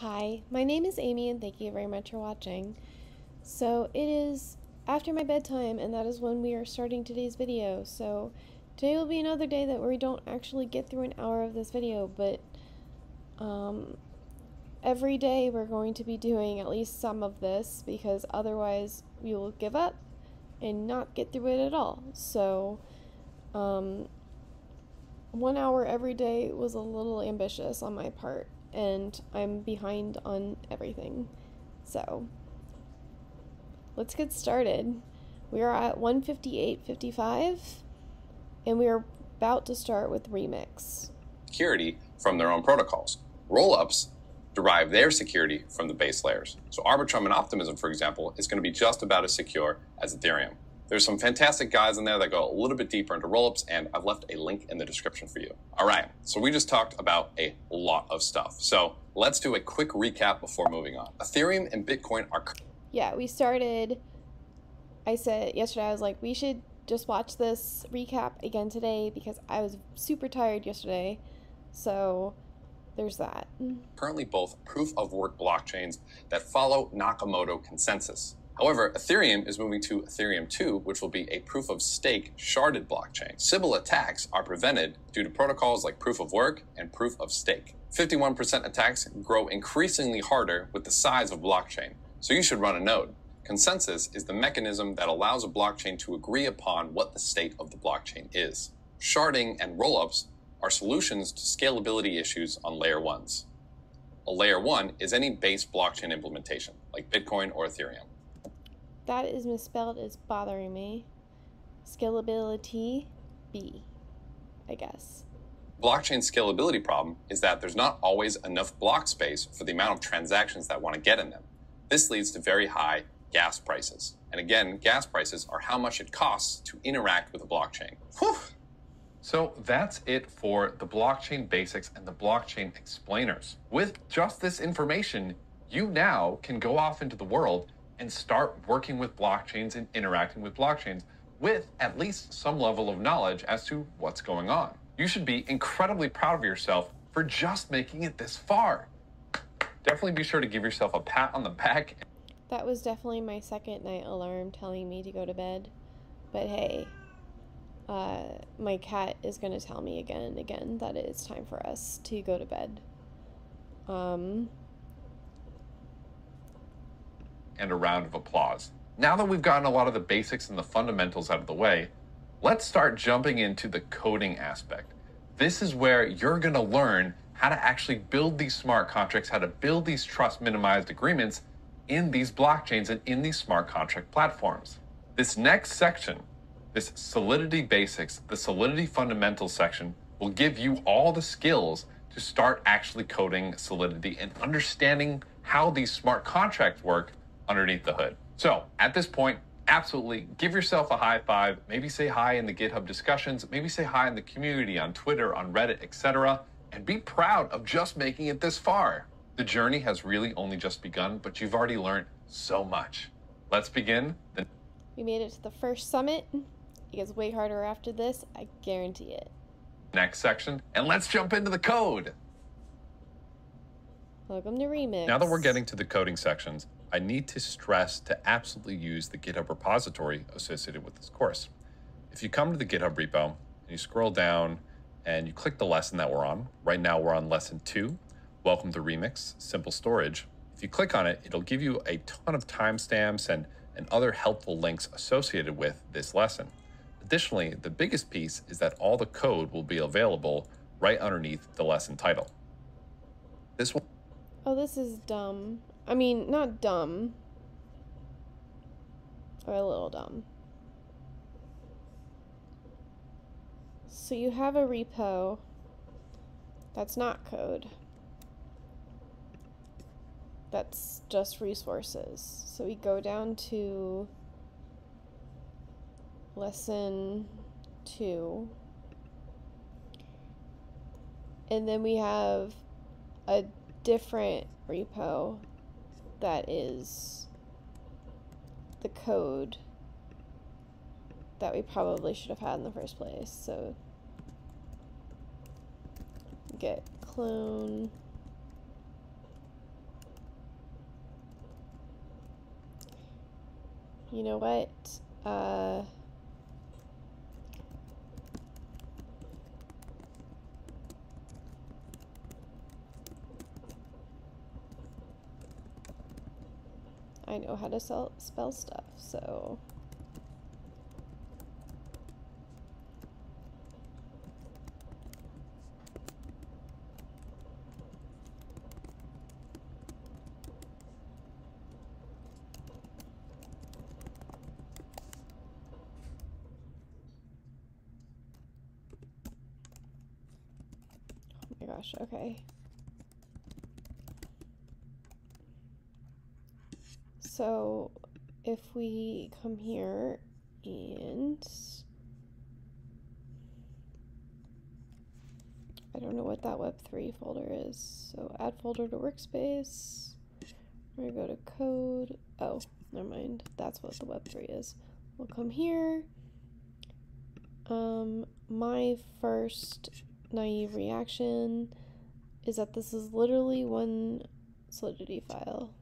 Hi, my name is Amy and thank you very much for watching. So it is after my bedtime and that is when we are starting today's video. So today will be another day that we don't actually get through an hour of this video, but um, every day we're going to be doing at least some of this because otherwise we will give up and not get through it at all. So um, one hour every day was a little ambitious on my part and I'm behind on everything. So, let's get started. We are at 158.55 and we are about to start with Remix. Security from their own protocols. Rollups derive their security from the base layers. So Arbitrum and Optimism, for example, is going to be just about as secure as Ethereum. There's some fantastic guides in there that go a little bit deeper into rollups, and I've left a link in the description for you. All right, so we just talked about a lot of stuff. So let's do a quick recap before moving on. Ethereum and Bitcoin are. Yeah, we started. I said yesterday, I was like, we should just watch this recap again today because I was super tired yesterday. So there's that. Currently, both proof of work blockchains that follow Nakamoto consensus. However, Ethereum is moving to Ethereum 2, which will be a proof of stake sharded blockchain. Sybil attacks are prevented due to protocols like proof of work and proof of stake. 51% attacks grow increasingly harder with the size of blockchain, so you should run a node. Consensus is the mechanism that allows a blockchain to agree upon what the state of the blockchain is. Sharding and rollups are solutions to scalability issues on layer ones. A layer one is any base blockchain implementation, like Bitcoin or Ethereum. That is misspelled. It's bothering me. Scalability B, I guess. Blockchain scalability problem is that there's not always enough block space for the amount of transactions that want to get in them. This leads to very high gas prices. And again, gas prices are how much it costs to interact with a blockchain. Whew. So that's it for the blockchain basics and the blockchain explainers. With just this information, you now can go off into the world and start working with blockchains and interacting with blockchains with at least some level of knowledge as to what's going on. You should be incredibly proud of yourself for just making it this far. Definitely be sure to give yourself a pat on the back. That was definitely my second night alarm telling me to go to bed. But hey, uh, my cat is going to tell me again and again that it's time for us to go to bed. Um, and a round of applause. Now that we've gotten a lot of the basics and the fundamentals out of the way, let's start jumping into the coding aspect. This is where you're going to learn how to actually build these smart contracts, how to build these trust minimized agreements in these blockchains and in these smart contract platforms. This next section, this Solidity Basics, the Solidity Fundamentals section, will give you all the skills to start actually coding Solidity and understanding how these smart contracts work underneath the hood. So at this point, absolutely give yourself a high five. Maybe say hi in the GitHub discussions. Maybe say hi in the community on Twitter, on Reddit, etc. And be proud of just making it this far. The journey has really only just begun, but you've already learned so much. Let's begin. The- we made it to the first summit. It gets way harder after this, I guarantee it. Next section, and let's jump into the code. Welcome to Remix. Now that we're getting to the coding sections, I need to stress to absolutely use the GitHub repository associated with this course. If you come to the GitHub repo and you scroll down and you click the lesson that we're on, right now we're on lesson two, Welcome to Remix, Simple Storage. If you click on it, it'll give you a ton of timestamps and, and other helpful links associated with this lesson. Additionally, the biggest piece is that all the code will be available right underneath the lesson title. This will Oh, this is dumb. I mean, not dumb. Or a little dumb. So you have a repo that's not code. That's just resources. So we go down to lesson two. And then we have a different repo that is the code that we probably should have had in the first place. So git clone you know what? Uh, I know how to sell, spell stuff, so... Oh my gosh, okay. So if we come here and I don't know what that web3 folder is. So add folder to workspace. We're gonna go to code. Oh, never mind. That's what the web3 is. We'll come here. Um, my first naive reaction is that this is literally one solidity file.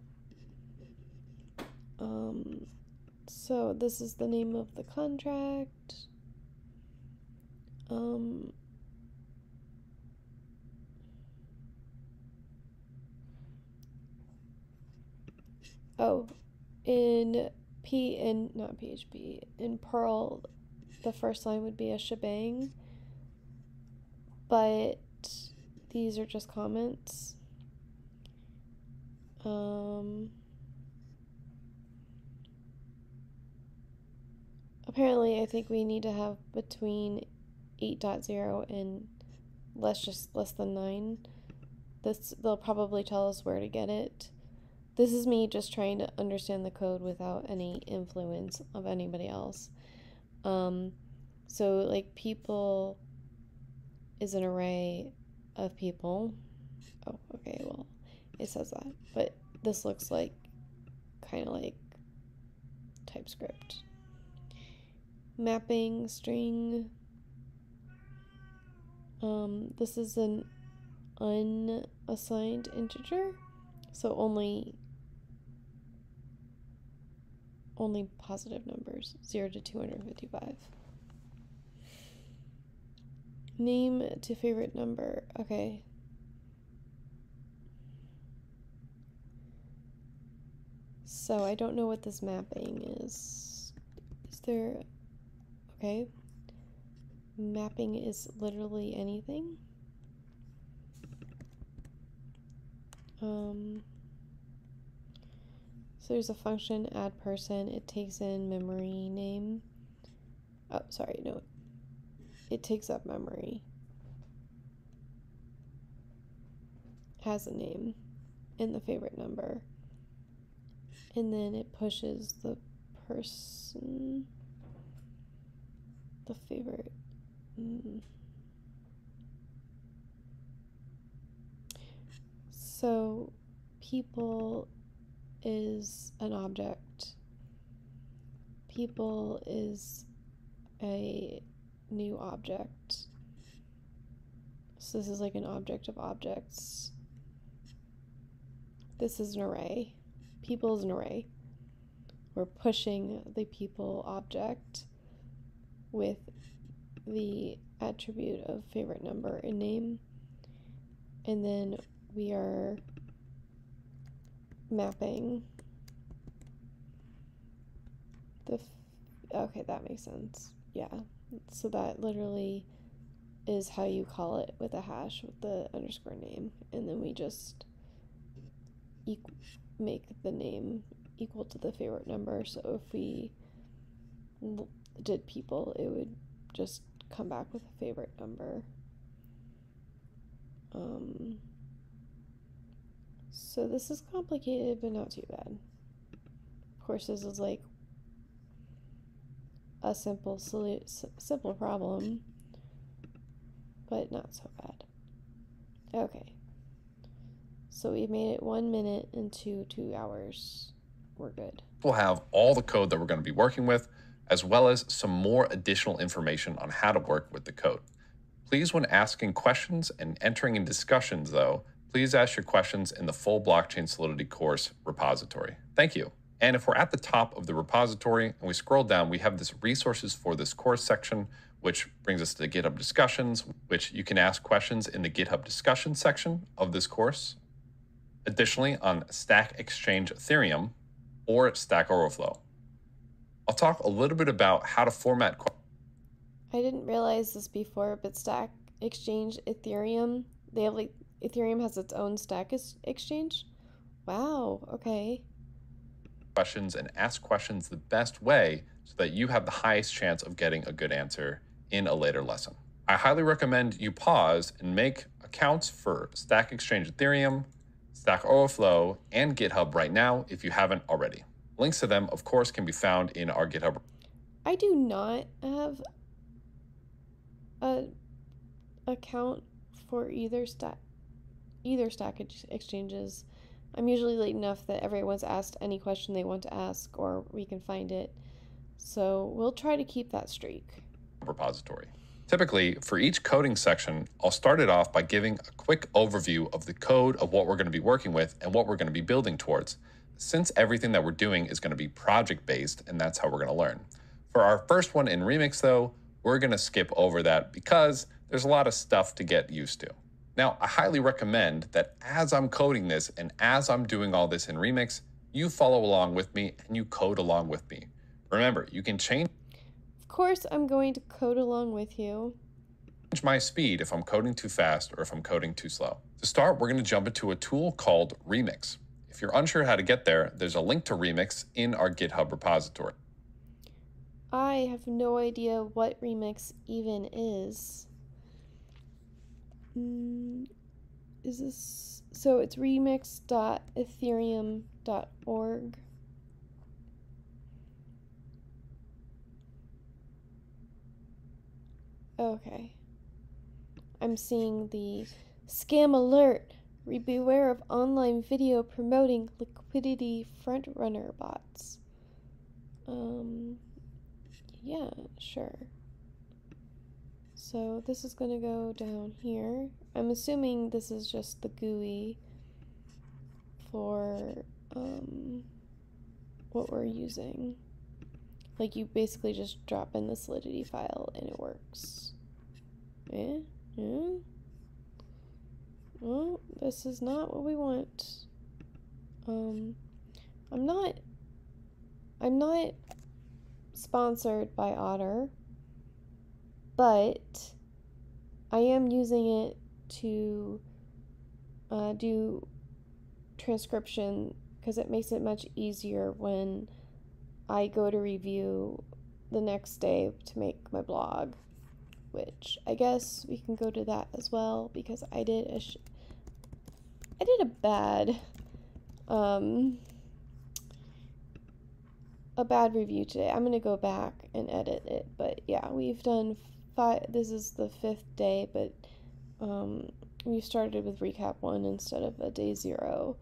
Um, so this is the name of the contract. Um, oh, in P in not PHP in Perl, the first line would be a shebang, but these are just comments. Um. Apparently I think we need to have between 8.0 and less just less than 9. This they'll probably tell us where to get it. This is me just trying to understand the code without any influence of anybody else. Um, so like people is an array of people. Oh, okay, well, it says that. But this looks like kind of like TypeScript mapping string. Um, this is an unassigned integer, so only only positive numbers, 0 to 255. Name to favorite number. Okay. So I don't know what this mapping is. Is there Okay. Mapping is literally anything. Um, so there's a function add person. It takes in memory name. Oh, sorry, no. It takes up memory. Has a name and the favorite number. And then it pushes the person the favorite. Mm. So, people is an object. People is a new object. So, this is like an object of objects. This is an array. People is an array. We're pushing the people object with the attribute of favorite number and name. And then we are mapping the. okay, that makes sense. Yeah. So that literally is how you call it with a hash with the underscore name. And then we just make the name equal to the favorite number. So if we did people, it would just come back with a favorite number. Um, so this is complicated, but not too bad. Of course, this is like a simple, simple problem, but not so bad. Okay. So we made it one minute into two hours. We're good. We'll have all the code that we're going to be working with as well as some more additional information on how to work with the code. Please, when asking questions and entering in discussions, though, please ask your questions in the full Blockchain Solidity course repository. Thank you. And if we're at the top of the repository and we scroll down, we have this resources for this course section, which brings us to the GitHub discussions, which you can ask questions in the GitHub discussion section of this course. Additionally, on Stack Exchange Ethereum or Stack Overflow. I'll talk a little bit about how to format. I didn't realize this before, but Stack Exchange Ethereum, they have like Ethereum has its own Stack Exchange. Wow. Okay. Questions and ask questions the best way so that you have the highest chance of getting a good answer in a later lesson. I highly recommend you pause and make accounts for Stack Exchange Ethereum, Stack Overflow, and GitHub right now if you haven't already. Links to them, of course, can be found in our GitHub. I do not have a account for either stack either stack exchanges. I'm usually late enough that everyone's asked any question they want to ask or we can find it. So we'll try to keep that streak. Repository. Typically, for each coding section, I'll start it off by giving a quick overview of the code of what we're going to be working with and what we're going to be building towards, since everything that we're doing is going to be project-based and that's how we're going to learn. For our first one in Remix, though, we're going to skip over that because there's a lot of stuff to get used to. Now, I highly recommend that as I'm coding this and as I'm doing all this in Remix, you follow along with me and you code along with me. Remember, you can change. Of course, I'm going to code along with you. Change my speed if I'm coding too fast or if I'm coding too slow. To start, we're going to jump into a tool called Remix. If you're unsure how to get there, there's a link to Remix in our GitHub repository. I have no idea what Remix even is. Mm, is this so it's remix.ethereum.org okay i'm seeing the scam alert beware of online video promoting liquidity frontrunner bots um yeah sure so this is going to go down here. I'm assuming this is just the GUI for um, what we're using. Like you basically just drop in the solidity file and it works. Eh? Yeah? Well, this is not what we want. Um, I'm not, I'm not sponsored by Otter but I am using it to uh, do transcription because it makes it much easier when I go to review the next day to make my blog, which I guess we can go to that as well because I did a I did a bad um a bad review today. I'm going to go back and edit it, but yeah, we've done five. This is the fifth day, but um, we started with recap one instead of a day zero.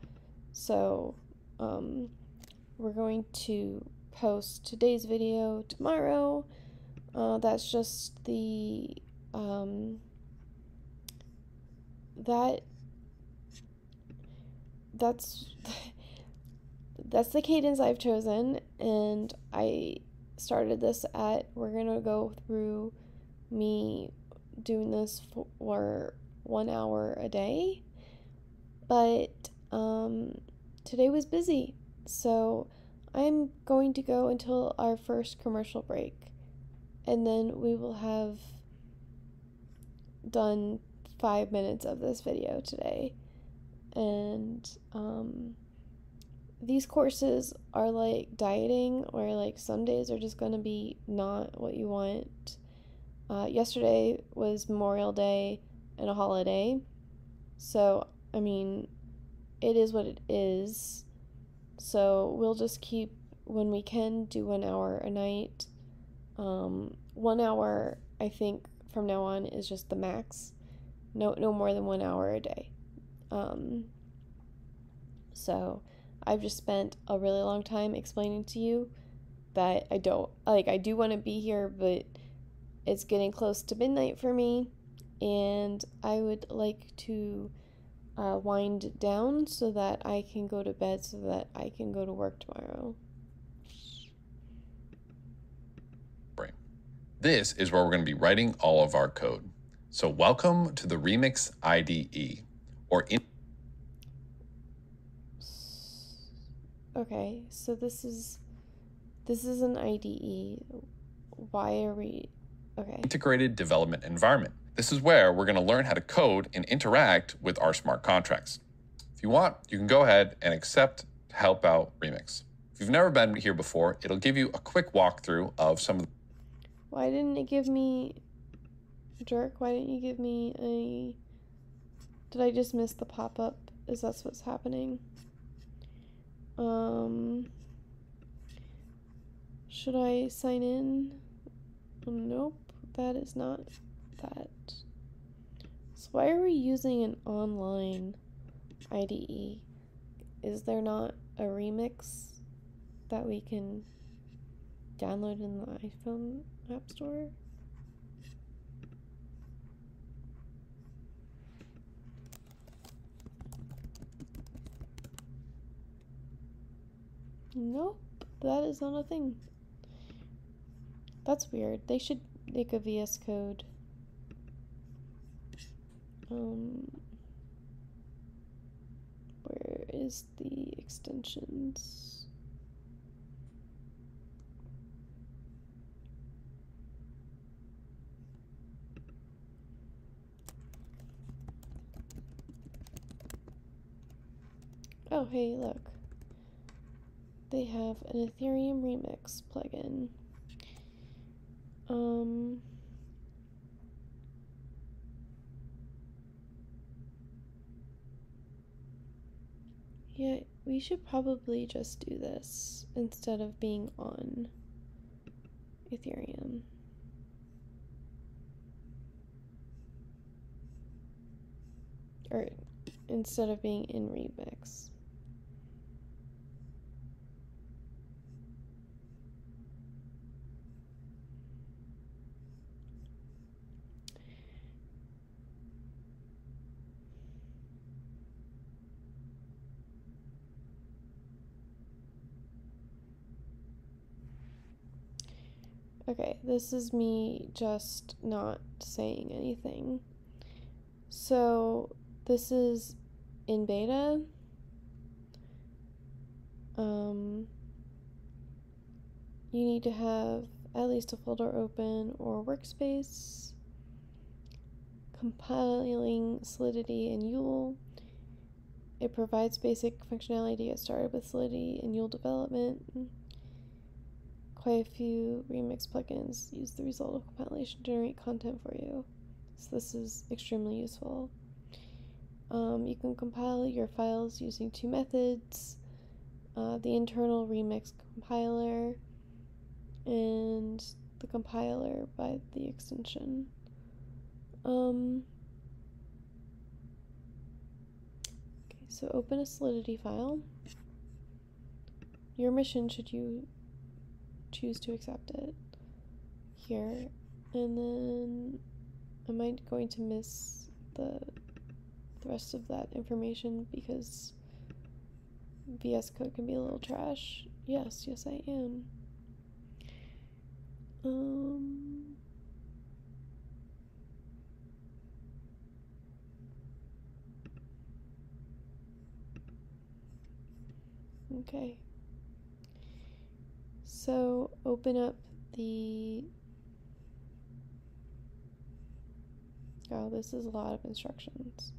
So um, we're going to post today's video tomorrow. Uh, that's just the um, that that's that's the cadence I've chosen, and I started this at we're gonna go through me doing this for one hour a day, but um, today was busy, so I'm going to go until our first commercial break, and then we will have done five minutes of this video today. And um, these courses are like dieting, where like some days are just going to be not what you want uh, yesterday was Memorial Day and a holiday. So, I mean, it is what it is. So, we'll just keep, when we can, do one hour a night. Um, one hour, I think, from now on is just the max. No, no more than one hour a day. Um, so, I've just spent a really long time explaining to you that I don't, like, I do want to be here, but it's getting close to midnight for me, and I would like to uh, wind down so that I can go to bed so that I can go to work tomorrow. This is where we're going to be writing all of our code. So welcome to the Remix IDE, or in Okay, so this is this is an IDE. Why are we okay? Integrated Development Environment. This is where we're going to learn how to code and interact with our smart contracts. If you want, you can go ahead and accept help out Remix. If you've never been here before, it'll give you a quick walkthrough of some of the Why didn't it give me jerk? Why didn't you give me a Did I just miss the pop-up? Is that what's happening? Um Should I sign in? Nope, that is not that. So why are we using an online IDE? Is there not a remix that we can download in the iPhone App Store? Nope, that is not a thing. That's weird. They should make a VS Code. Um, where is the extensions? Oh, hey, look. They have an Ethereum Remix plugin. Um, yeah, we should probably just do this instead of being on Ethereum. Or instead of being in Remix. Okay, this is me just not saying anything. So, this is in beta. Um, you need to have at least a folder open or workspace. Compiling Solidity and Yul. It provides basic functionality to get started with Solidity and Yul development quite a few remix plugins use the result of compilation to generate content for you. So this is extremely useful. Um, you can compile your files using two methods, uh, the internal remix compiler and the compiler by the extension. Um, okay, so open a Solidity file. Your mission, should you choose to accept it here and then am I going to miss the the rest of that information because VS Code can be a little trash. Yes, yes I am. Um Okay. So open up the. Oh, this is a lot of instructions.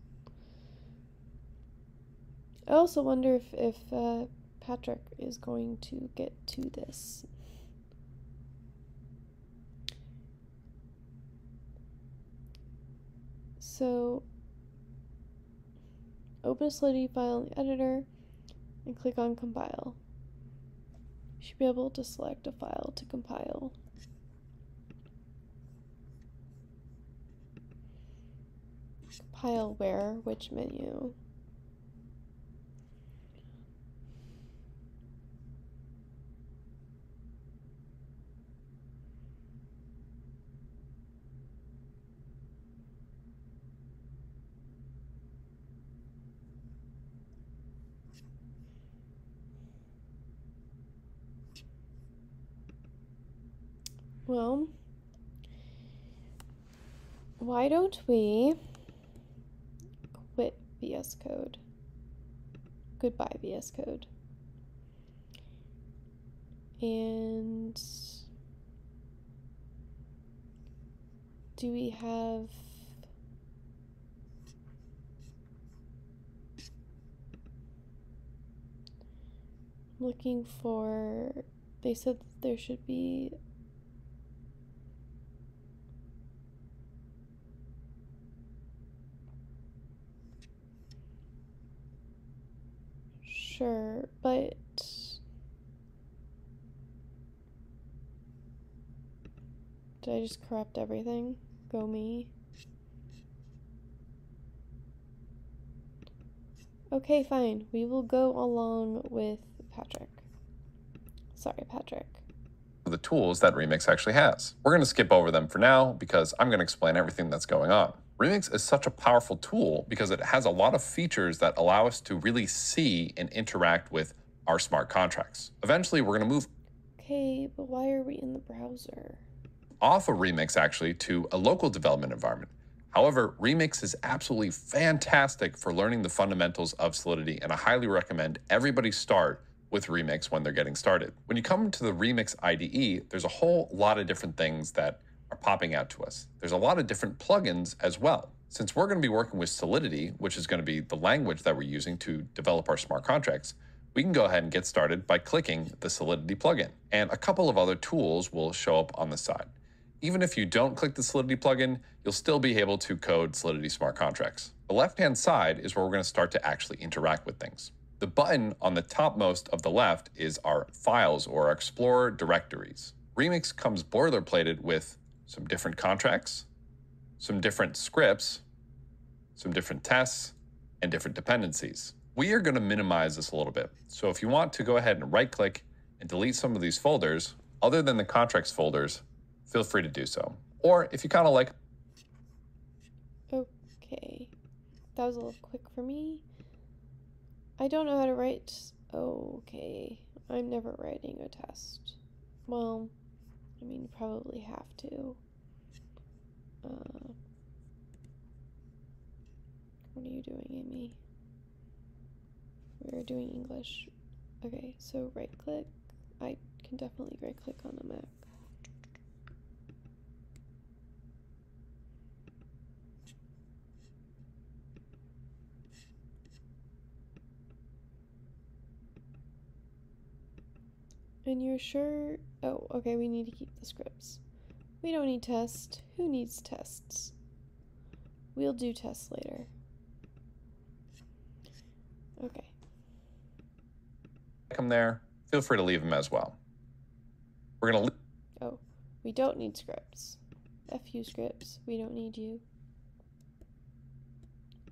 I also wonder if, if uh, Patrick is going to get to this. So, open a Solidity file in the editor and click on Compile should be able to select a file to compile. Compile where, which menu? Well, why don't we quit VS Code? Goodbye, VS Code. And do we have looking for they said there should be sure but did I just corrupt everything go me okay fine we will go along with Patrick. Sorry, Patrick. The tools that Remix actually has. We're going to skip over them for now because I'm going to explain everything that's going on. Remix is such a powerful tool because it has a lot of features that allow us to really see and interact with our smart contracts. Eventually, we're going to move. Okay, but why are we in the browser? Off of Remix, actually, to a local development environment. However, Remix is absolutely fantastic for learning the fundamentals of Solidity, and I highly recommend everybody start with Remix when they're getting started. When you come to the Remix IDE, there's a whole lot of different things that are popping out to us. There's a lot of different plugins as well. Since we're going to be working with Solidity, which is going to be the language that we're using to develop our smart contracts, we can go ahead and get started by clicking the Solidity plugin. And a couple of other tools will show up on the side. Even if you don't click the Solidity plugin, you'll still be able to code Solidity smart contracts. The left-hand side is where we're going to start to actually interact with things. The button on the topmost of the left is our files or our Explorer directories. Remix comes boilerplated with some different contracts, some different scripts, some different tests, and different dependencies. We are going to minimize this a little bit. So if you want to go ahead and right click and delete some of these folders, other than the contracts folders, feel free to do so. Or if you kind of like. Okay. That was a little quick for me. I don't know how to write. Okay. I'm never writing a test. Well, I mean, you probably have to. Uh, what are you doing, Amy? We're doing English. Okay, so right click. I can definitely right click on the Mac. And you're sure? Oh, okay, we need to keep the scripts. We don't need tests. Who needs tests? We'll do tests later. Okay. Come there. Feel free to leave them as well. We're going to. Oh, we don't need scripts. A few scripts. We don't need you.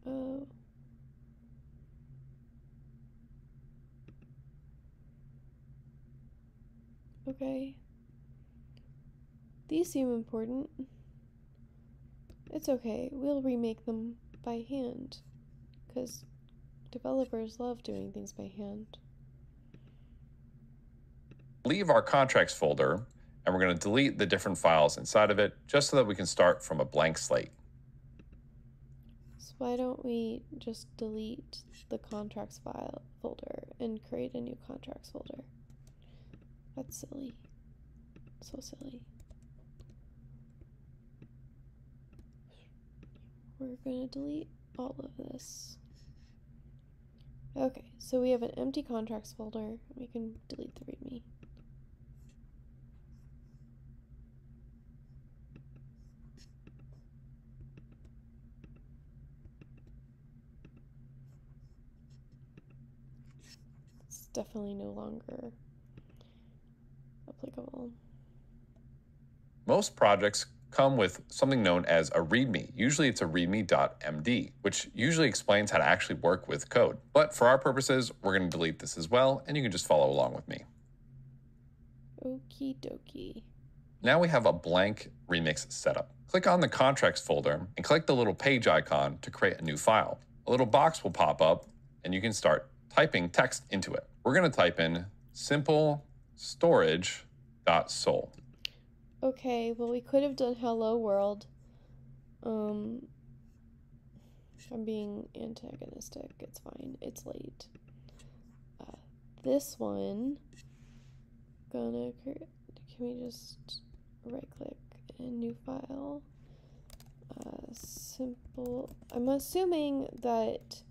Oh. Okay. These seem important. It's okay, we'll remake them by hand. Because developers love doing things by hand. Leave our contracts folder, and we're going to delete the different files inside of it just so that we can start from a blank slate. So why don't we just delete the contracts file folder and create a new contracts folder? That's silly. So silly. We're to delete all of this. Okay, so we have an empty contracts folder. We can delete the README. It's definitely no longer applicable. Most projects come with something known as a README. Usually it's a readme.md, which usually explains how to actually work with code. But for our purposes, we're going to delete this as well, and you can just follow along with me. Okie dokie. Now we have a blank remix setup. Click on the contracts folder and click the little page icon to create a new file. A little box will pop up and you can start typing text into it. We're going to type in simple storage.sol. Okay, well, we could have done Hello World. Um, I'm being antagonistic. It's fine. It's late. Uh, this one, gonna, can we just right click and new file? Uh, simple, I'm assuming that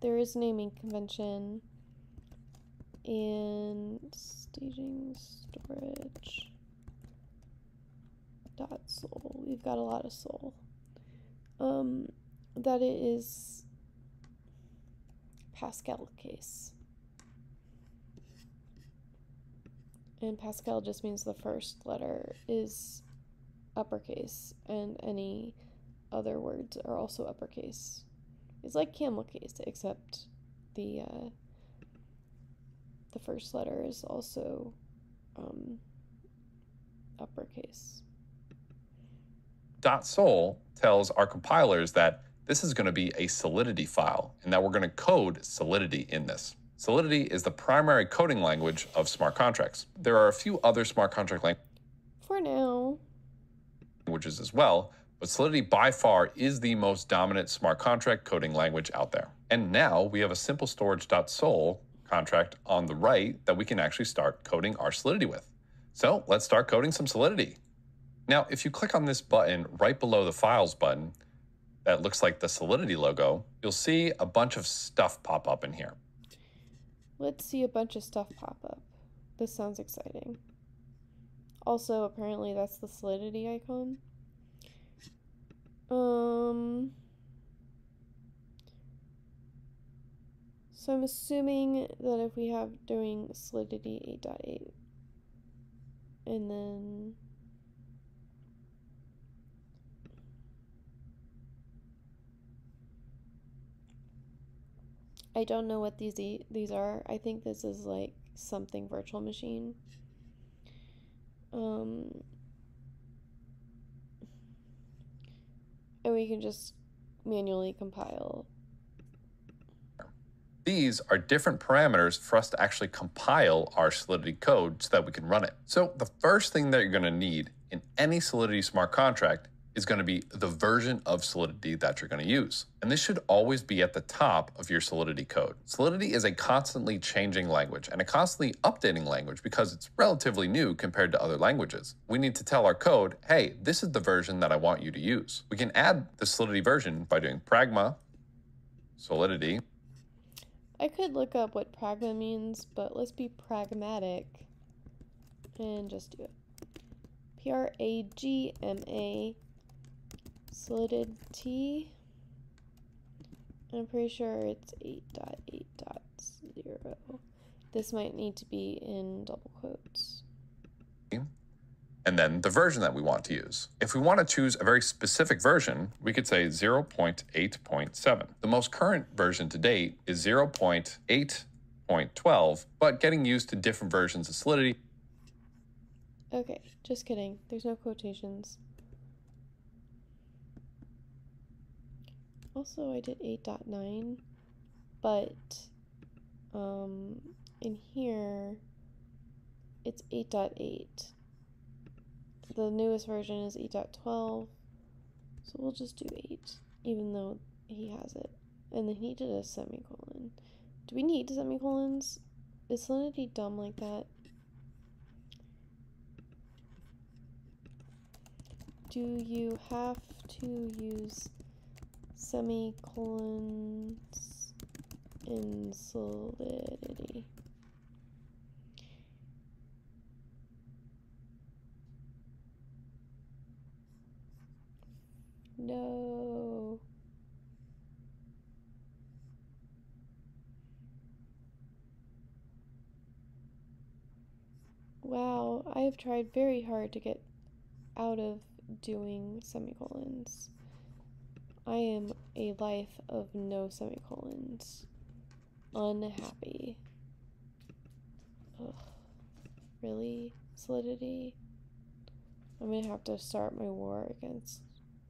there is naming convention and staging storage dot soul. We've got a lot of soul. Um, that it is Pascal case. And Pascal just means the first letter is uppercase, and any other words are also uppercase. It's like camel case, except the uh, the first letter is also um, uppercase. Dot .sol tells our compilers that this is going to be a Solidity file and that we're going to code Solidity in this. Solidity is the primary coding language of smart contracts. There are a few other smart contract languages. For now. Languages as well, but Solidity by far is the most dominant smart contract coding language out there. And now we have a simple storage.sol contract on the right that we can actually start coding our Solidity with. So let's start coding some Solidity. Now, if you click on this button right below the Files button, that looks like the Solidity logo, you'll see a bunch of stuff pop up in here. Let's see a bunch of stuff pop up. This sounds exciting. Also, apparently that's the Solidity icon. Um... So I'm assuming that if we have doing Solidity 8.8 and then I don't know what these these are. I think this is like something virtual machine. Um, and we can just manually compile. These are different parameters for us to actually compile our Solidity code so that we can run it. So the first thing that you're going to need in any Solidity smart contract is going to be the version of Solidity that you're going to use. And this should always be at the top of your Solidity code. Solidity is a constantly changing language and a constantly updating language because it's relatively new compared to other languages. We need to tell our code, hey, this is the version that I want you to use. We can add the Solidity version by doing pragma, Solidity. I could look up what pragma means, but let's be pragmatic and just do it. P R A G M A solidity. I'm pretty sure it's 8.8.0. This might need to be in double quotes. And then the version that we want to use. If we want to choose a very specific version, we could say 0.8.7. The most current version to date is 0.8.12, but getting used to different versions of Solidity. Okay, just kidding. There's no quotations. Also, I did 8.9, but um, in here, it's 8.8. The newest version is 8.12, so we'll just do 8, even though he has it. And then he did a semicolon. Do we need semicolons? Is Solidity dumb like that? Do you have to use semicolons in solidity. No. Wow, I have tried very hard to get out of doing semicolons. I am a life of no semicolons. Unhappy. Ugh. Really? Solidity? I'm gonna have to start my war against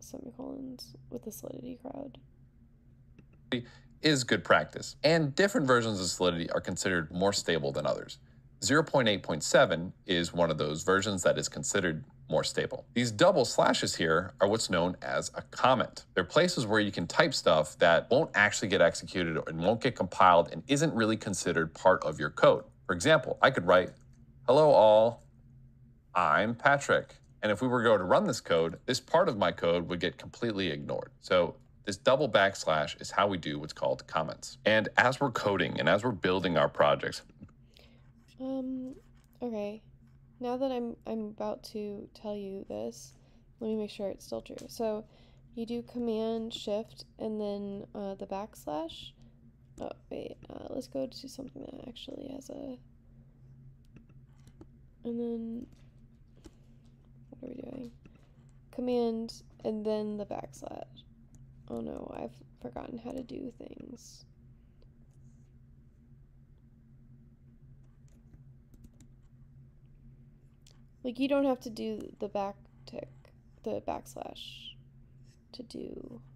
semicolons with the Solidity crowd. Is good practice, and different versions of Solidity are considered more stable than others. 0.8.7 is one of those versions that is considered more stable. These double slashes here are what's known as a comment. They're places where you can type stuff that won't actually get executed and won't get compiled and isn't really considered part of your code. For example, I could write, hello all, I'm Patrick. And if we were going to run this code, this part of my code would get completely ignored. So this double backslash is how we do what's called comments. And as we're coding and as we're building our projects. Um, okay. Now that I'm I'm about to tell you this, let me make sure it's still true. So you do command shift and then uh, the backslash. Oh, wait, uh, let's go to something that actually has a. And then. What are we doing? Command and then the backslash. Oh no, I've forgotten how to do things. Like you don't have to do the back tick, the backslash to do.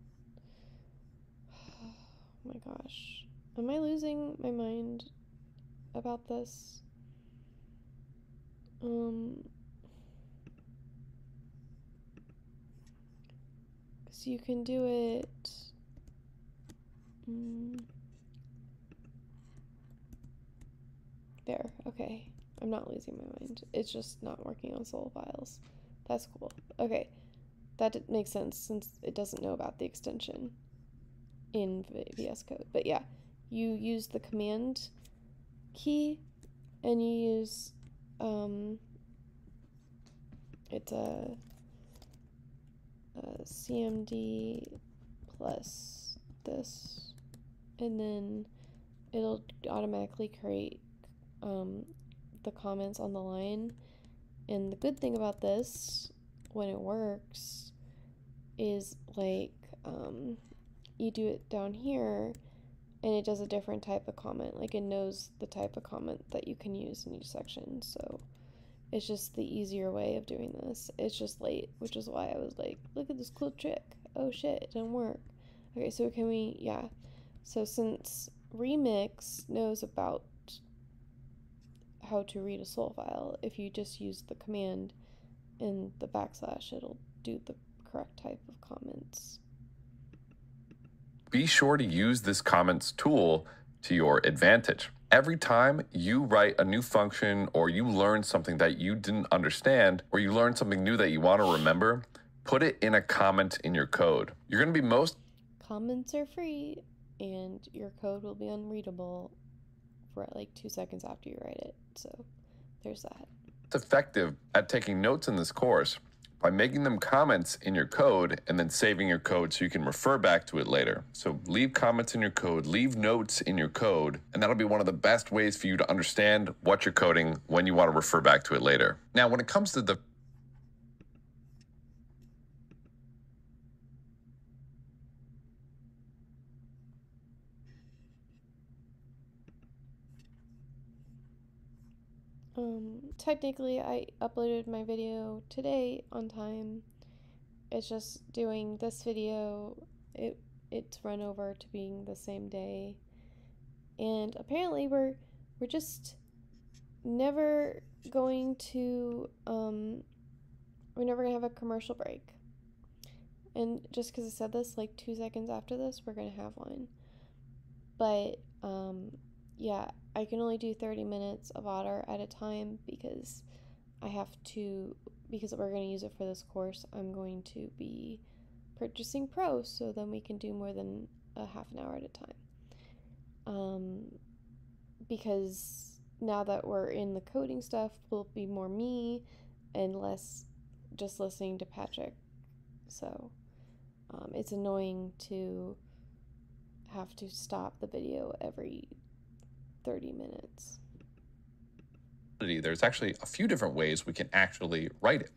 Oh my gosh. Am I losing my mind about this? Um cuz you can do it mm. There. Okay. I'm not losing my mind. It's just not working on solo files. That's cool. Okay, that makes sense since it doesn't know about the extension in VS Code. But yeah, you use the command key and you use um, it's a, a CMD plus this, and then it'll automatically create um, the comments on the line. And the good thing about this, when it works, is like um, you do it down here and it does a different type of comment. Like it knows the type of comment that you can use in each section. So it's just the easier way of doing this. It's just late, which is why I was like, look at this cool trick. Oh shit, it didn't work. Okay, so can we, yeah. So since Remix knows about how to read a SOL file. If you just use the command in the backslash, it'll do the correct type of comments. Be sure to use this comments tool to your advantage. Every time you write a new function or you learn something that you didn't understand or you learn something new that you want to remember, put it in a comment in your code. You're going to be most comments are free and your code will be unreadable for like 2 seconds after you write it. So there's that. It's effective at taking notes in this course by making them comments in your code and then saving your code so you can refer back to it later. So leave comments in your code, leave notes in your code, and that'll be one of the best ways for you to understand what you're coding when you want to refer back to it later. Now, when it comes to the Um, technically, I uploaded my video today on time. It's just doing this video, it it's run over to being the same day. And apparently we're we're just never going to um we're never gonna have a commercial break. And just because I said this, like two seconds after this, we're gonna have one. But um yeah, I can only do 30 minutes of otter at a time because I have to, because we're going to use it for this course, I'm going to be purchasing pro so then we can do more than a half an hour at a time. Um, because now that we're in the coding stuff, will be more me and less just listening to Patrick. So um, it's annoying to have to stop the video every 30 minutes. There's actually a few different ways we can actually write it.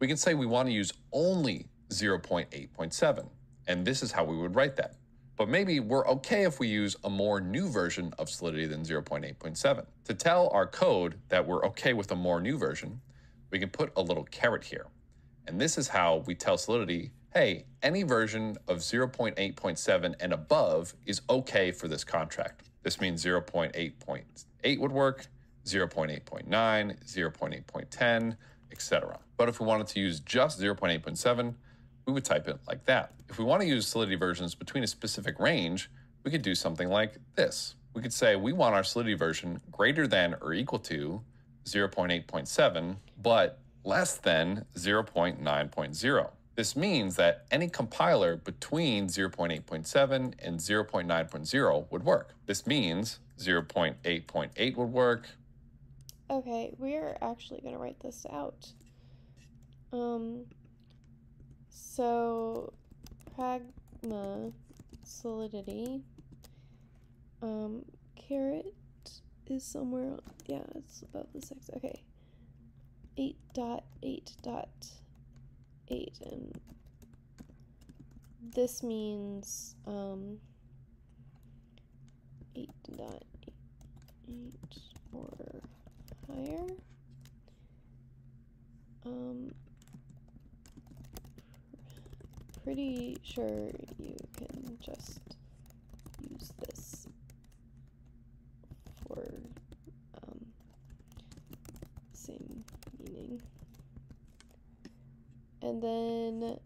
We can say we want to use only 0.8.7, and this is how we would write that. But maybe we're okay if we use a more new version of Solidity than 0.8.7. To tell our code that we're okay with a more new version, we can put a little caret here. And this is how we tell Solidity, hey, any version of 0.8.7 and above is okay for this contract. This means 0.8.8 would work, 0.8.9, 0.8.10, etc. But if we wanted to use just 0.8.7, we would type it like that. If we want to use solidity versions between a specific range, we could do something like this. We could say we want our solidity version greater than or equal to 0.8.7, but less than 0.9.0. This means that any compiler between 0.8.7 and 0.9.0 would work. This means 0.8.8 would work. Okay, we're actually going to write this out. Um, so, pragma solidity, um, caret is somewhere, yeah, it's above the 6, okay. 8 dot 8 and this means um 8 dot 8 or higher. Um pretty sure you can just use this for um, same And then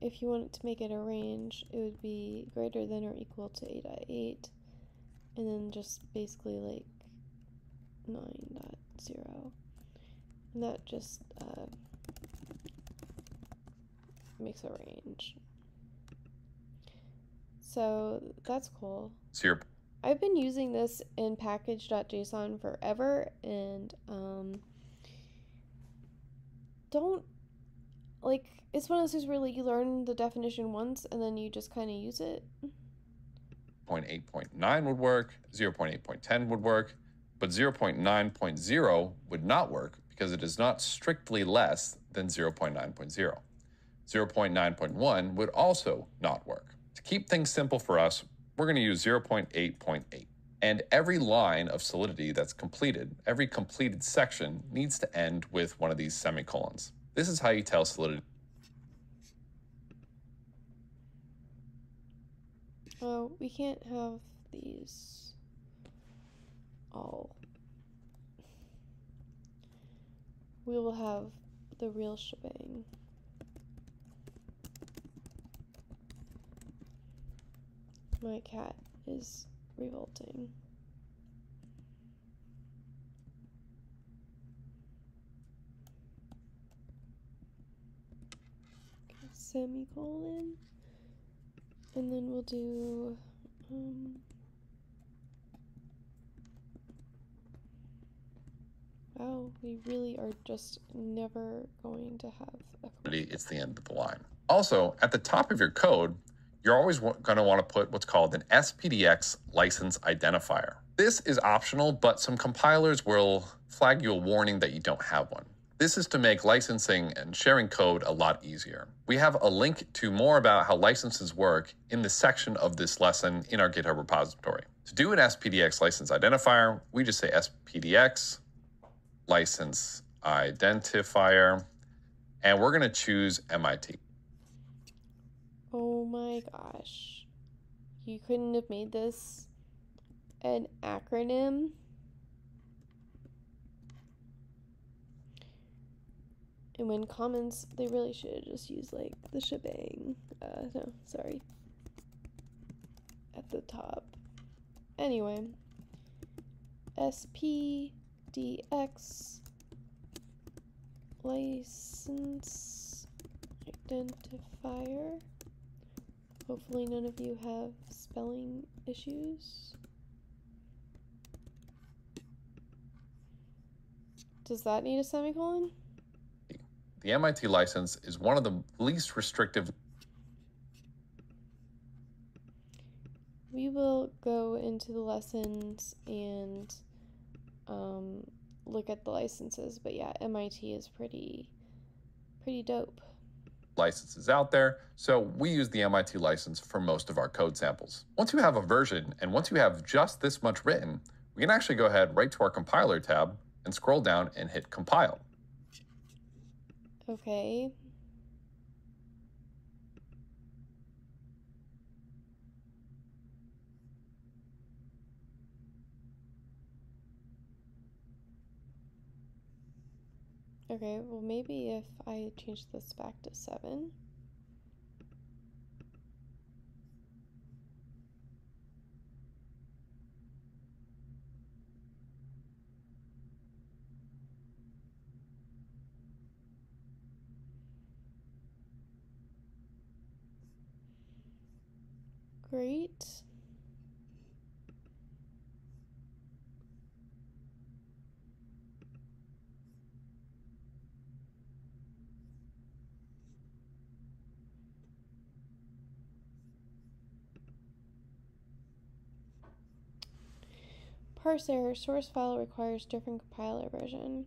if you wanted to make it a range, it would be greater than or equal to 8.8 and then just basically like 9.0 and that just uh, makes a range. So that's cool. So you're I've been using this in package.json forever and um, don't like it's one of those things where like you learn the definition once and then you just kind of use it. 0.8.9 would work, 0.8.10 would work, but 0.9.0 would not work because it is not strictly less than 0.9.0. 0.9.1 would also not work. To keep things simple for us, we're going to use 0.8.8. And every line of solidity that's completed, every completed section needs to end with one of these semicolons. This is how you tell solidity. Oh, we can't have these all. We will have the real shebang. My cat is revolting. Okay, semicolon. And then we'll do um Wow, we really are just never going to have a it's the end of the line. Also, at the top of your code, you're always going to want to put what's called an SPDX license identifier. This is optional, but some compilers will flag you a warning that you don't have one. This is to make licensing and sharing code a lot easier. We have a link to more about how licenses work in the section of this lesson in our GitHub repository. To do an SPDX license identifier, we just say SPDX license identifier, and we're going to choose MIT. Oh my gosh. You couldn't have made this an acronym? And when comments, they really should just used like the shebang. Uh, no, sorry. At the top. Anyway. SPDX license identifier. Hopefully none of you have spelling issues. Does that need a semicolon? The MIT license is one of the least restrictive. We will go into the lessons and um, look at the licenses, but yeah, MIT is pretty, pretty dope. Licenses out there, so we use the MIT license for most of our code samples. Once you have a version, and once you have just this much written, we can actually go ahead right to our compiler tab and scroll down and hit compile. Okay. Okay, well maybe if I change this back to 7. Great. Parse error. Source file requires different compiler version.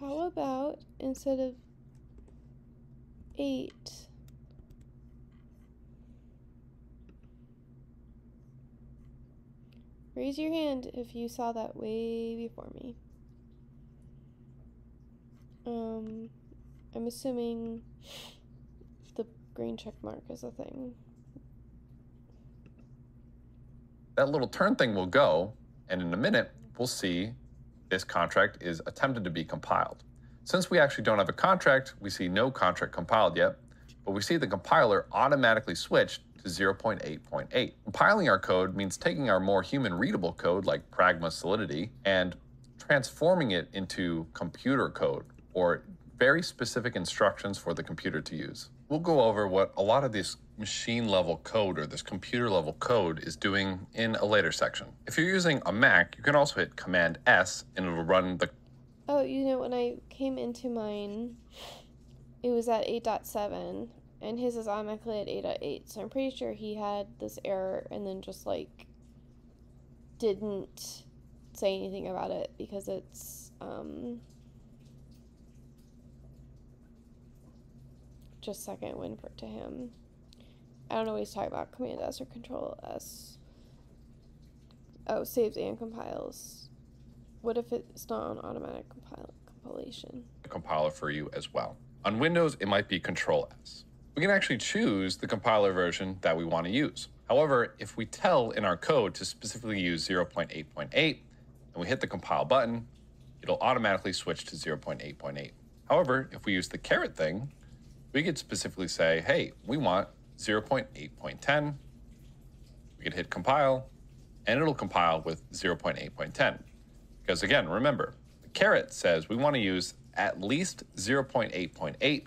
How about instead of 8 Raise your hand if you saw that way before me. Um, I'm assuming the green check mark is a thing. That little turn thing will go, and in a minute, we'll see this contract is attempted to be compiled. Since we actually don't have a contract, we see no contract compiled yet, but we see the compiler automatically switched to 0.8.8. Compiling our code means taking our more human readable code like Pragma Solidity and transforming it into computer code or very specific instructions for the computer to use. We'll go over what a lot of this machine level code or this computer level code is doing in a later section. If you're using a Mac, you can also hit Command S and it'll run the Oh, you know, when I came into mine, it was at 8.7, and his is automatically at 8.8. So I'm pretty sure he had this error and then just like didn't say anything about it because it's um, just second win for to him. I don't always talk about Command S or Control S. Oh, saves and compiles. What if it's not on automatic compile compilation? compiler for you as well. On Windows, it might be Control S. We can actually choose the compiler version that we want to use. However, if we tell in our code to specifically use 0.8.8 and we hit the compile button, it'll automatically switch to 0.8.8. However, if we use the caret thing, we could specifically say, hey, we want 0.8.10. We could hit compile, and it'll compile with 0.8.10. Because again, remember, the caret says we want to use at least 0.8.8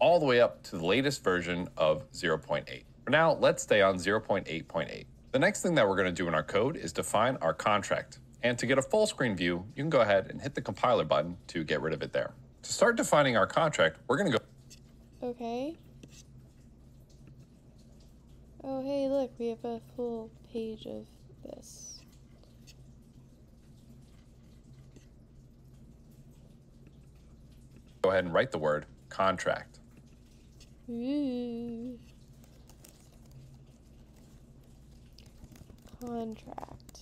all the way up to the latest version of 0.8. For now, let's stay on 0.8.8. The next thing that we're going to do in our code is define our contract. And to get a full screen view, you can go ahead and hit the compiler button to get rid of it there. To start defining our contract, we're going to go. Okay. Oh, hey, look, we have a full page of this. Go ahead and write the word contract. Ooh. Contract.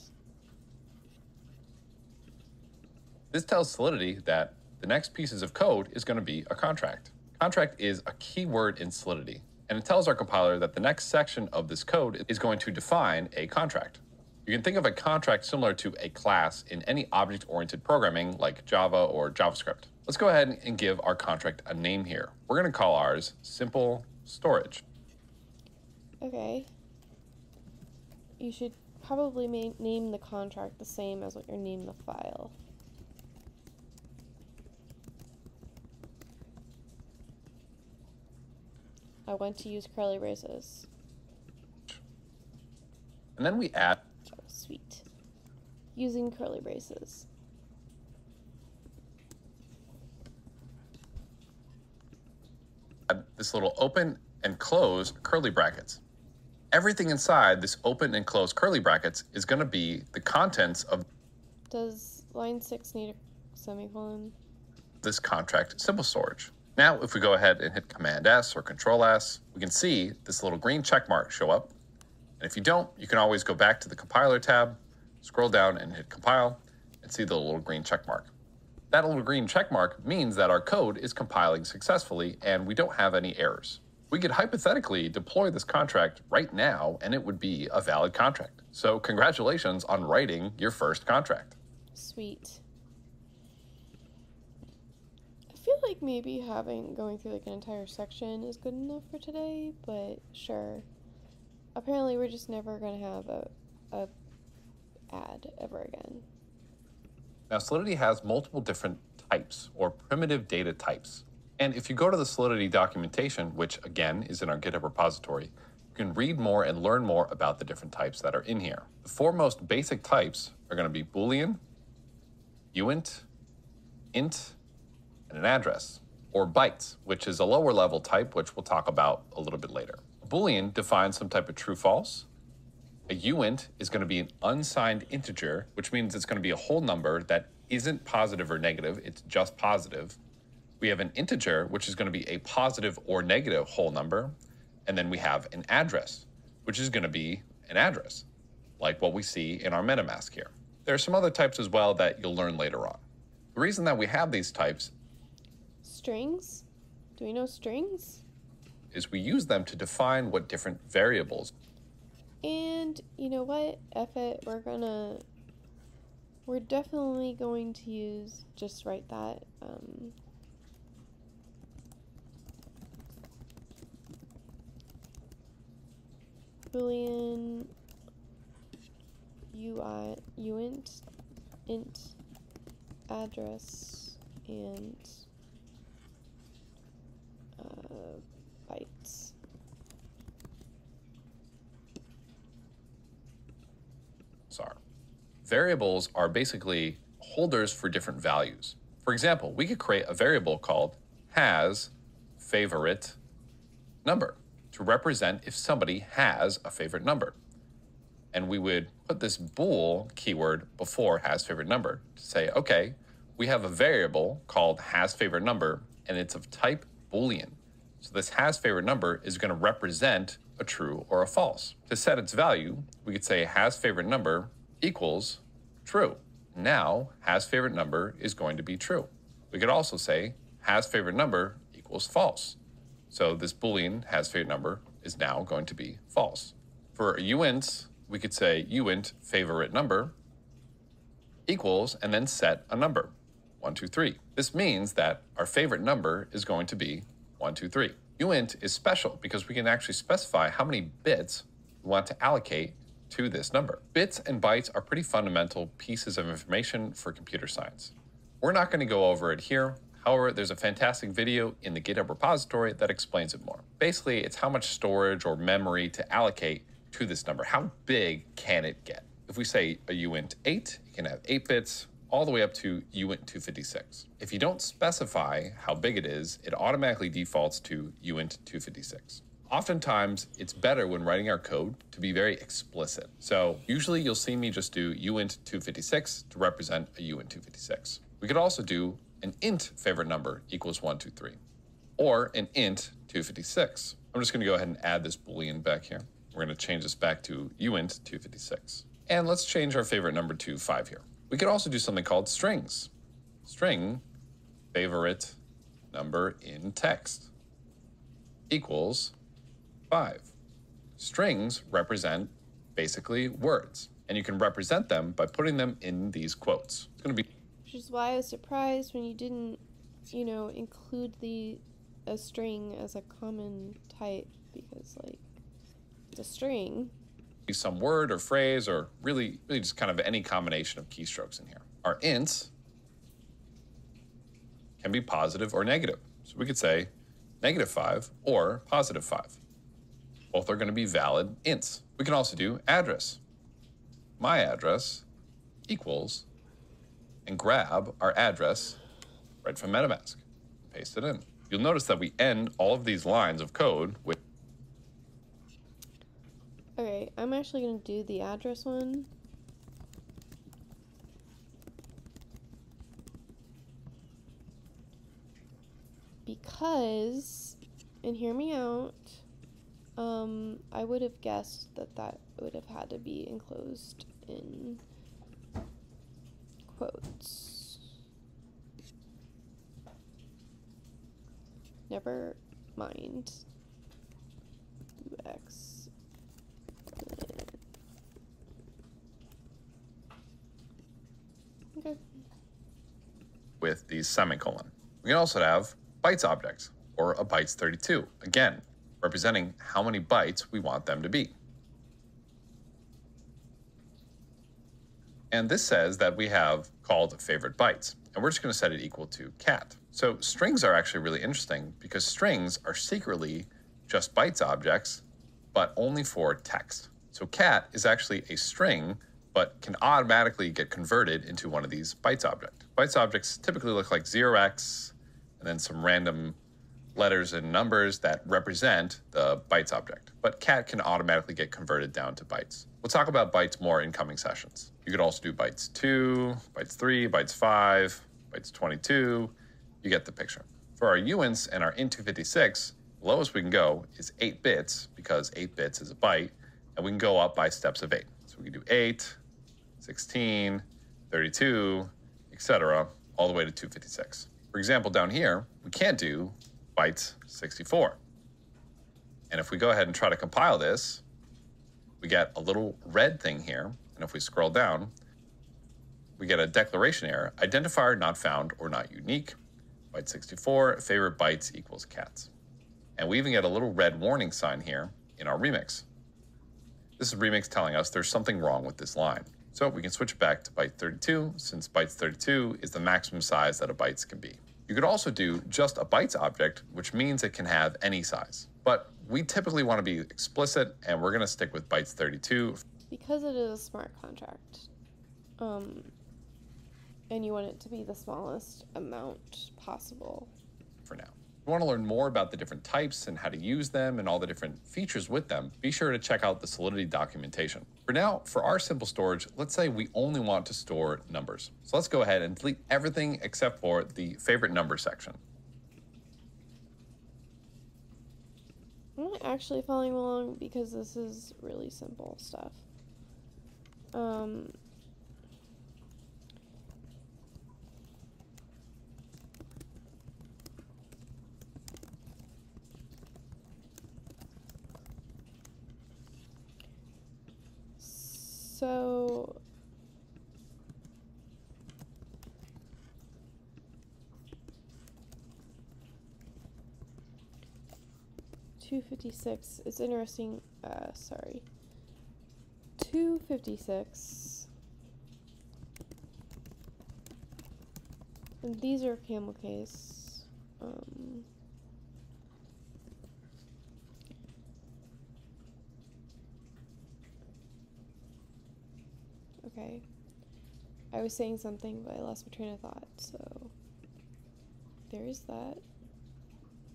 This tells Solidity that the next pieces of code is going to be a contract. Contract is a key word in Solidity, and it tells our compiler that the next section of this code is going to define a contract. You can think of a contract similar to a class in any object-oriented programming like Java or JavaScript. Let's go ahead and give our contract a name here. We're going to call ours simple storage. Okay. You should probably name the contract the same as what you name the file. I want to use curly braces. And then we add. Oh, sweet. Using curly braces. Uh, this little open and close curly brackets. Everything inside this open and close curly brackets is going to be the contents of Does line 6 need a semicolon? This contract simple storage. Now, if we go ahead and hit Command S or Control S, we can see this little green check mark show up. And if you don't, you can always go back to the compiler tab, scroll down and hit compile and see the little green check mark. That little green check mark means that our code is compiling successfully and we don't have any errors. We could hypothetically deploy this contract right now and it would be a valid contract. So congratulations on writing your first contract. Sweet. I feel like maybe having going through like an entire section is good enough for today, but sure. Apparently we're just never gonna have a a ad ever again. Now Solidity has multiple different types or primitive data types. And if you go to the Solidity documentation, which again is in our GitHub repository, you can read more and learn more about the different types that are in here. The four most basic types are going to be Boolean, uint, int, and an address, or bytes, which is a lower level type, which we'll talk about a little bit later. Boolean defines some type of true false. A uint is going to be an unsigned integer, which means it's going to be a whole number that isn't positive or negative, it's just positive. We have an integer, which is going to be a positive or negative whole number. And then we have an address, which is going to be an address, like what we see in our MetaMask here. There are some other types as well that you'll learn later on. The reason that we have these types Strings? Do we know strings? is we use them to define what different variables. And you know what? F it, we're gonna we're definitely going to use just write that. Um, Boolean UI uint int address and uh, bytes. are. Variables are basically holders for different values. For example, we could create a variable called has favorite number to represent if somebody has a favorite number. And we would put this bool keyword before has favorite number to say, okay, we have a variable called has favorite number and it's of type boolean. So this has favorite number is going to represent a true or a false. To set its value, we could say has favorite number equals true. Now, has favorite number is going to be true. We could also say has favorite number equals false. So this boolean has favorite number is now going to be false. For uint, we could say uint favorite number equals and then set a number, 1, 2, 3. This means that our favorite number is going to be 1, 2, 3. uint is special because we can actually specify how many bits we want to allocate to this number. Bits and bytes are pretty fundamental pieces of information for computer science. We're not going to go over it here. However, there's a fantastic video in the GitHub repository that explains it more. Basically, it's how much storage or memory to allocate to this number. How big can it get? If we say a uint 8, it can have 8 bits, all the way up to uint 256. If you don't specify how big it is, it automatically defaults to uint 256. Oftentimes, it's better when writing our code to be very explicit. So usually you'll see me just do uint 256 to represent a uint 256. We could also do an int favorite number equals 123 or an int 256. I'm just going to go ahead and add this boolean back here. We're going to change this back to uint 256. And let's change our favorite number to 5 here. We could also do something called strings. String favorite number in text equals 5. Strings represent basically words, and you can represent them by putting them in these quotes. It's going to be Which is why I was surprised when you didn't, you know, include the a string as a common type because like it's a string. some word or phrase or really really just kind of any combination of keystrokes in here. Our ints can be positive or negative. So we could say negative 5 or positive 5. Both are going to be valid ints. We can also do address. My address equals and grab our address right from MetaMask. Paste it in. You'll notice that we end all of these lines of code with Okay, I'm actually gonna do the address one. Because, and hear me out, Um, I would have guessed that that would have had to be enclosed in quotes. Never mind. UX. Okay. with the semicolon. We can also have bytes objects or a bytes 32, again, representing how many bytes we want them to be. And this says that we have called favorite bytes, and we're just going to set it equal to cat. So strings are actually really interesting because strings are secretly just bytes objects, but only for text. So cat is actually a string, but can automatically get converted into one of these bytes object. Bytes objects typically look like 0x and then some random letters and numbers that represent the bytes object. But cat can automatically get converted down to bytes. We'll talk about bytes more in coming sessions. You could also do bytes 2, bytes 3, bytes 5, bytes 22. You get the picture. For our uints and our int256, the lowest we can go is 8 bits because 8 bits is a byte, and we can go up by steps of 8. So we can do 8, 16, 32, etc., all the way to 256. For example, down here, we can't do bytes 64. And if we go ahead and try to compile this, we get a little red thing here. And if we scroll down, we get a declaration error, identifier not found or not unique, byte 64, favorite bytes equals cats. And we even get a little red warning sign here in our remix. This is remix telling us there's something wrong with this line. So we can switch back to byte 32 since bytes 32 is the maximum size that a bytes can be. You could also do just a bytes object, which means it can have any size. But we typically want to be explicit and we're going to stick with bytes 32 Because it is a smart contract, um, and you want it to be the smallest amount possible. for now. You want to learn more about the different types and how to use them and all the different features with them, be sure to check out the Solidity documentation. For now, for our simple storage, let's say we only want to store numbers. So let's go ahead and delete everything except for the favorite number section. I'm not actually following along because this is really simple stuff. Um, so Two fifty six. It's interesting. Uh, sorry. Two fifty six. And these are camel case. Um, okay. I was saying something, but I lost my train of thought. So there is that.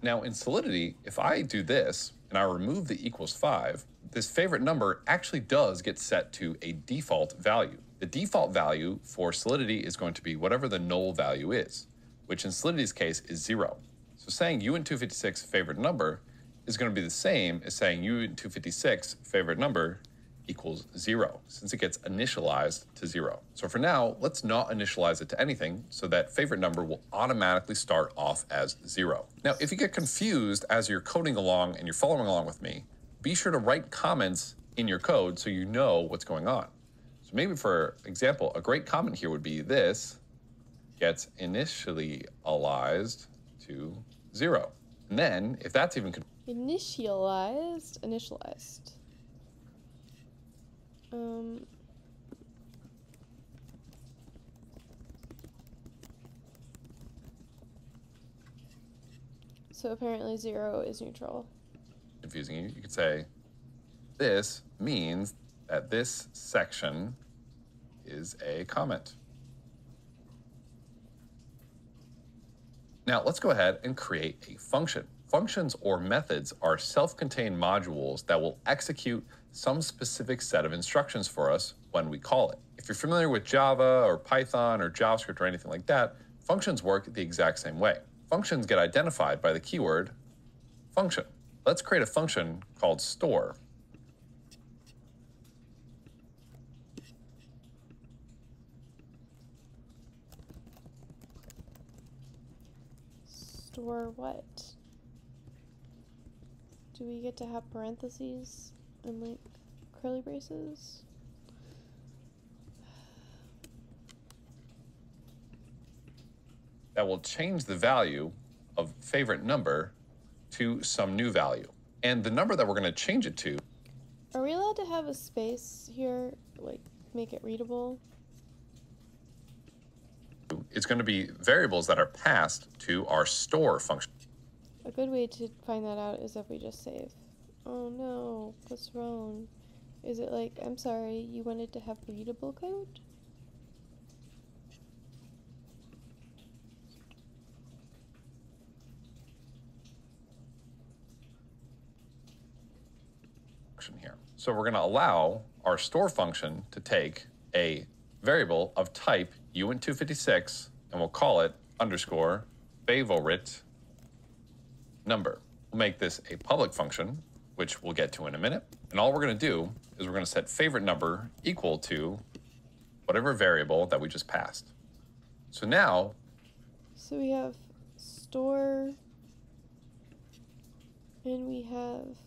Now in Solidity, if I do this and I remove the equals 5, this favorite number actually does get set to a default value. The default value for Solidity is going to be whatever the null value is, which in Solidity's case is 0. So saying uint256 favorite number is going to be the same as saying uint256 favorite number equals 0, since it gets initialized to 0. So for now, let's not initialize it to anything so that favorite number will automatically start off as 0. Now, if you get confused as you're coding along and you're following along with me, be sure to write comments in your code so you know what's going on. So maybe for example, a great comment here would be this gets initialized to 0. And then, if that's even Initialized. Initialized. Um. So apparently zero is neutral. confusing you, you could say this means that this section is a comment. Now let's go ahead and create a function. Functions or methods are self-contained modules that will execute some specific set of instructions for us when we call it. If you're familiar with Java or Python or JavaScript or anything like that, functions work the exact same way. Functions get identified by the keyword function. let's create a function called store. Store what? Do we get to have parentheses and like curly braces? That will change the value of favorite number to some new value. And the number that we're going to change it to Are we allowed to have a space here, like make it readable? It's going to be variables that are passed to our store function. A good way to find that out is if we just save. Oh no, what's wrong? Is it like, I'm sorry, you wanted to have readable code? here. So we're going to allow our store function to take a variable of type uint256 and we'll call it underscore favorite number. We'll make this a public function, which we'll get to in a minute. And all we're going to do is we're going to set favorite number equal to whatever variable that we just passed. So now So we have store, and we have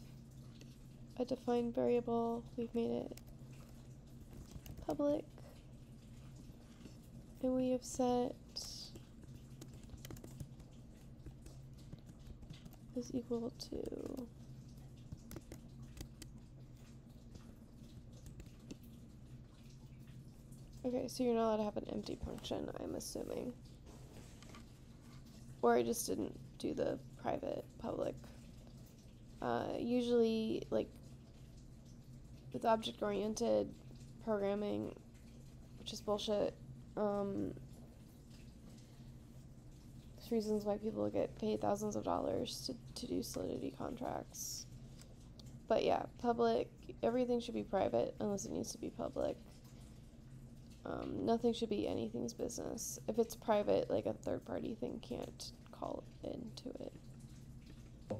a defined variable. We've made it public, and we have set is equal to Okay, so you're not allowed to have an empty function, I'm assuming. Or I just didn't do the private public. Uh, usually, like, with object oriented programming, which is bullshit, um, there's reasons why people get paid thousands of dollars to, to do Solidity contracts. But yeah, public, everything should be private unless it needs to be public. Um, nothing should be anything's business. If it's private, like a third party thing can't call into it.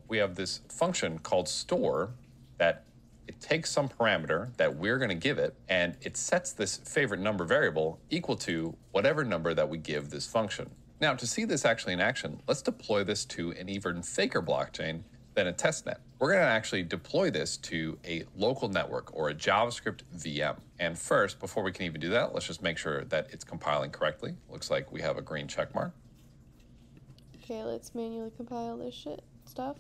we have this function called store that it takes some parameter that we're going to give it and it sets this favorite number variable equal to whatever number that we give this function. Now, to see this actually in action, let's deploy this to an even faker blockchain than a testnet. We're going to actually deploy this to a local network or a JavaScript VM. And first, before we can even do that, let's just make sure that it's compiling correctly. Looks like we have a green check mark. Okay, let's manually compile this shit stuff.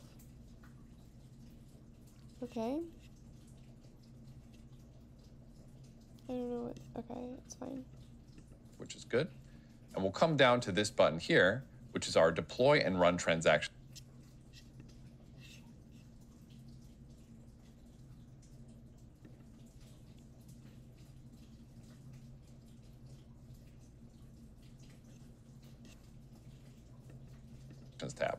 Okay. I don't know what. Okay, it's fine. which is good. And we'll come down to this button here, which is our deploy and run transaction. Tab.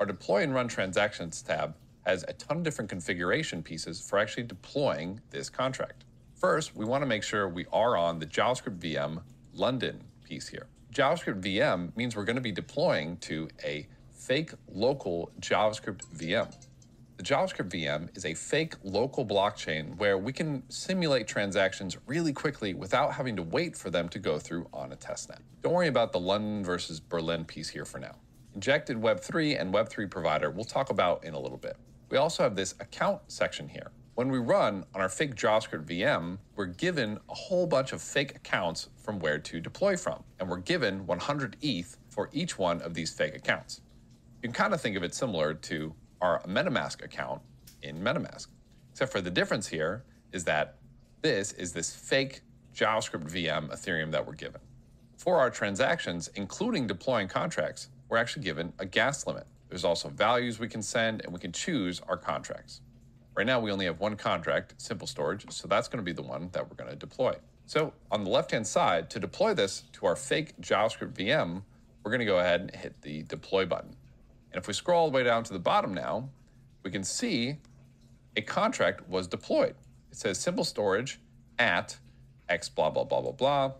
Our deploy and run transactions tab has a ton of different configuration pieces for actually deploying this contract. First, we want to make sure we are on the JavaScript VM London piece here. JavaScript VM means we're going to be deploying to a fake local JavaScript VM. The JavaScript VM is a fake local blockchain where we can simulate transactions really quickly without having to wait for them to go through on a testnet. Don't worry about the London versus Berlin piece here for now. Injected Web3 and Web3 provider we'll talk about in a little bit. We also have this account section here. When we run on our fake JavaScript VM, we're given a whole bunch of fake accounts from where to deploy from, and we're given 100 ETH for each one of these fake accounts. You can kind of think of it similar to our MetaMask account in MetaMask, except for the difference here is that this is this fake JavaScript VM Ethereum that we're given. For our transactions, including deploying contracts, we're actually given a gas limit. There's also values we can send, and we can choose our contracts. Right now, we only have one contract, Simple Storage, so that's going to be the one that we're going to deploy. So on the left-hand side, to deploy this to our fake JavaScript VM, we're going to go ahead and hit the deploy button. And if we scroll all the way down to the bottom now, we can see a contract was deployed. It says Simple Storage at X blah, blah, blah, blah, blah.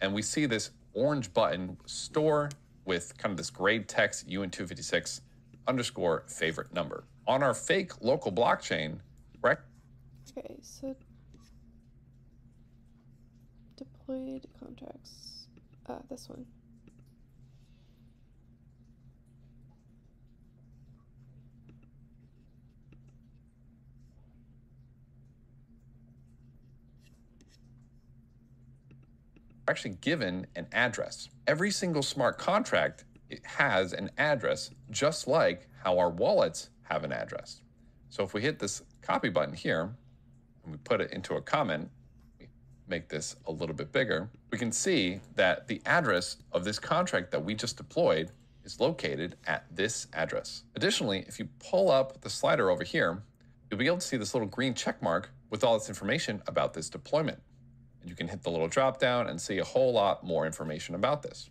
And we see this orange button, store with kind of this grade text uint256 underscore favorite number. On our fake local blockchain, right? Okay, so deployed contracts. Uh, this one. Actually given an address. Every single smart contract has an address, just like how our wallets have an address. So if we hit this copy button here and we put it into a comment, make this a little bit bigger, we can see that the address of this contract that we just deployed is located at this address. Additionally, if you pull up the slider over here, you'll be able to see this little green check mark with all this information about this deployment. You can hit the little drop down and see a whole lot more information about this.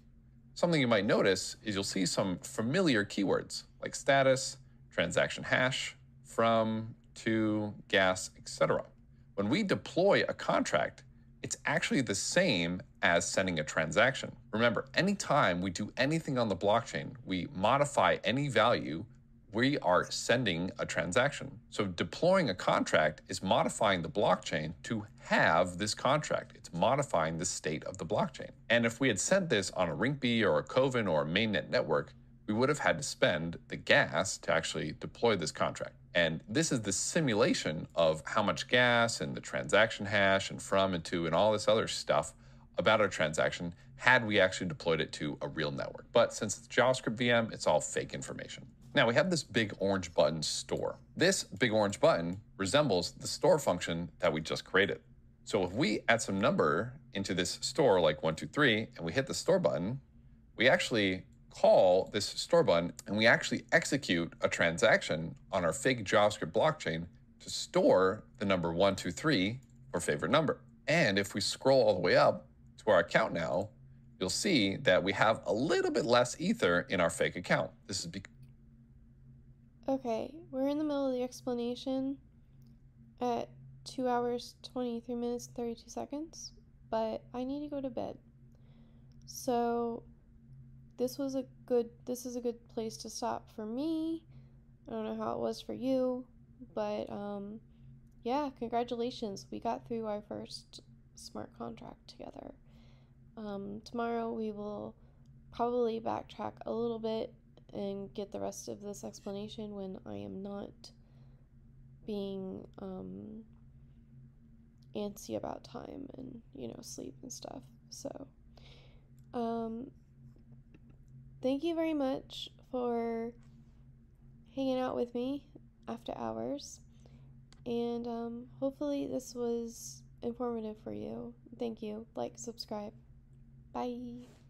Something you might notice is you'll see some familiar keywords like status, transaction hash, from, to, gas, etc. When we deploy a contract, it's actually the same as sending a transaction. Remember, anytime we do anything on the blockchain, we modify any value, we are sending a transaction. So deploying a contract is modifying the blockchain to have this contract. It's modifying the state of the blockchain. And if we had sent this on a Rinkeby or a Kovan or a mainnet network, we would have had to spend the gas to actually deploy this contract. And this is the simulation of how much gas and the transaction hash and from and to and all this other stuff about our transaction had we actually deployed it to a real network. But since it's JavaScript VM, it's all fake information. Now we have this big orange button store. This big orange button resembles the store function that we just created. So if we add some number into this store like one, two, three, and we hit the store button, we actually call this store button and we actually execute a transaction on our fake JavaScript blockchain to store the number one, two, three for favorite number. And if we scroll all the way up to our account now, you'll see that we have a little bit less ether in our fake account. This is Okay, we're in the middle of the explanation at 2 hours, 23 minutes, 32 seconds, but I need to go to bed. So this was a good this is a good place to stop for me. I don't know how it was for you, but um yeah, congratulations. We got through our first smart contract together. Um, tomorrow we will probably backtrack a little bit and get the rest of this explanation when I am not being um, antsy about time and, you know, sleep and stuff. So, um, thank you very much for hanging out with me after hours. And um, hopefully, this was informative for you. Thank you. Like, subscribe. Bye.